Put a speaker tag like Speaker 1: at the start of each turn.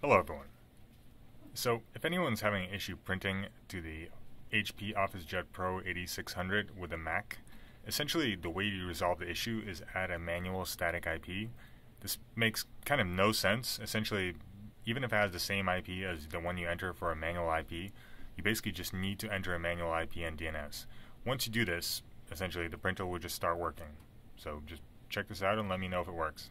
Speaker 1: Hello, everyone. So, if anyone's having an issue printing to the HP OfficeJet Pro 8600 with a Mac, essentially the way you resolve the issue is add a manual static IP. This makes kind of no sense. Essentially, even if it has the same IP as the one you enter for a manual IP, you basically just need to enter a manual IP and DNS. Once you do this, essentially the printer will just start working. So just check this out and let me know if it works.